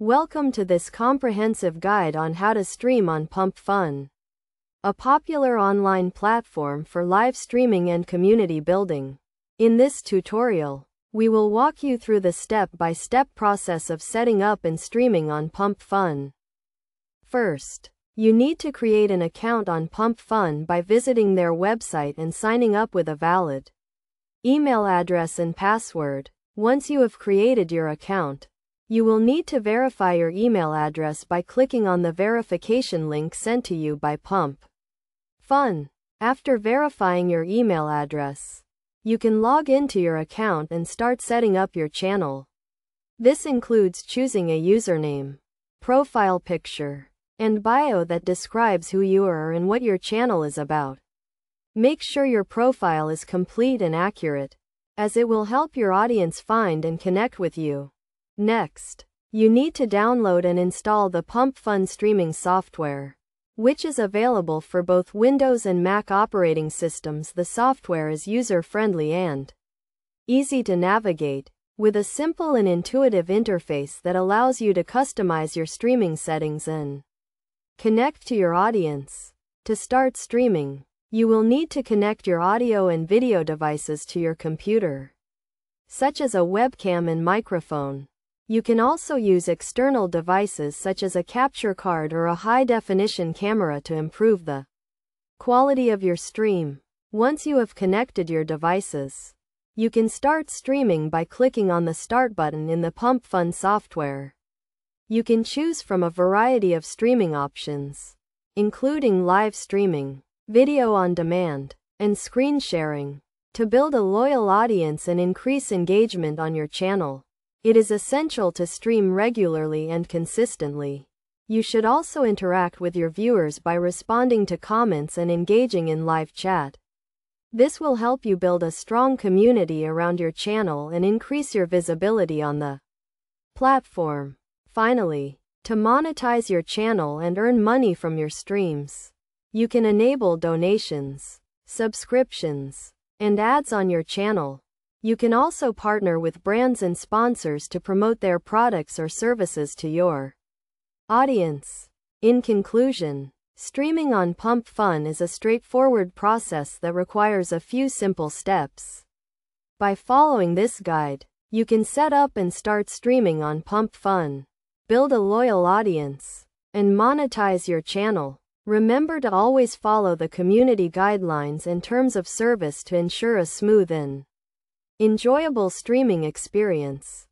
Welcome to this comprehensive guide on how to stream on Pump Fun, a popular online platform for live streaming and community building. In this tutorial, we will walk you through the step-by-step process of setting up and streaming on Pump Fun. First, you need to create an account on Pump Fun by visiting their website and signing up with a valid email address and password. Once you have created your account, you will need to verify your email address by clicking on the verification link sent to you by Pump. Fun. After verifying your email address, you can log into your account and start setting up your channel. This includes choosing a username, profile picture, and bio that describes who you are and what your channel is about. Make sure your profile is complete and accurate, as it will help your audience find and connect with you. Next, you need to download and install the Pump Fun streaming software, which is available for both Windows and Mac operating systems. The software is user-friendly and easy to navigate, with a simple and intuitive interface that allows you to customize your streaming settings and connect to your audience. To start streaming, you will need to connect your audio and video devices to your computer, such as a webcam and microphone. You can also use external devices such as a capture card or a high-definition camera to improve the quality of your stream. Once you have connected your devices, you can start streaming by clicking on the Start button in the Pump Fun software. You can choose from a variety of streaming options, including live streaming, video on demand, and screen sharing, to build a loyal audience and increase engagement on your channel. It is essential to stream regularly and consistently. You should also interact with your viewers by responding to comments and engaging in live chat. This will help you build a strong community around your channel and increase your visibility on the platform. Finally, to monetize your channel and earn money from your streams, you can enable donations, subscriptions, and ads on your channel. You can also partner with brands and sponsors to promote their products or services to your audience. In conclusion, streaming on Pump Fun is a straightforward process that requires a few simple steps. By following this guide, you can set up and start streaming on Pump Fun, build a loyal audience, and monetize your channel. Remember to always follow the community guidelines and terms of service to ensure a smooth and enjoyable streaming experience.